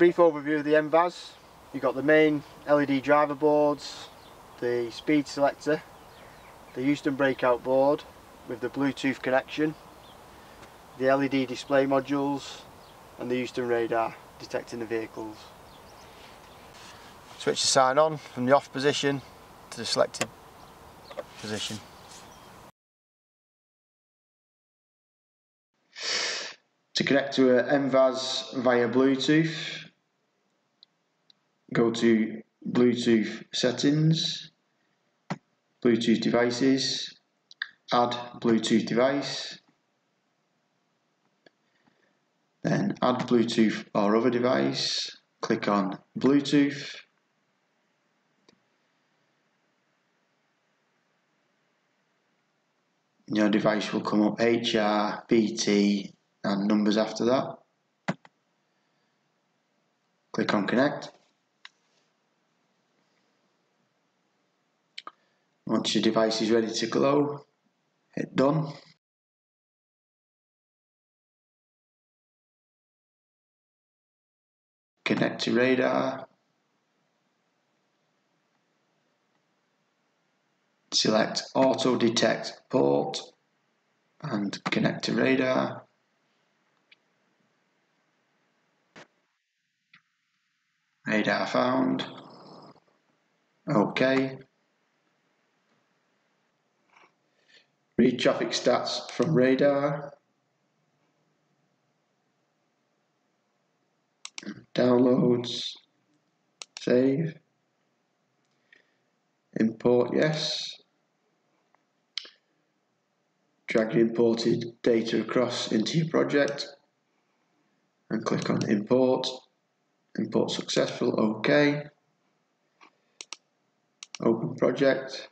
brief overview of the MVAS. You've got the main LED driver boards, the speed selector, the Houston breakout board with the Bluetooth connection, the LED display modules and the Houston radar detecting the vehicles. Switch the sign on from the off position to the selected position. To connect to a MVAS via Bluetooth, go to Bluetooth settings, Bluetooth devices, add Bluetooth device, then add Bluetooth or other device, click on Bluetooth, your device will come up HR, BT and numbers after that. Click on connect. Once your device is ready to glow, hit done. Connect to radar. Select auto detect port and connect to radar. Radar found. OK. Read traffic stats from radar. Downloads. Save. Import yes. Drag the imported data across into your project and click on import. Import successful, OK. Open project.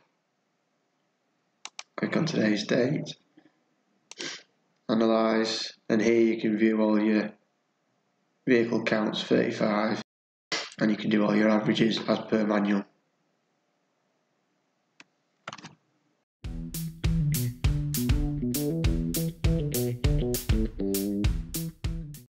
Click on today's date. Analyze, and here you can view all your vehicle counts 35 and you can do all your averages as per manual.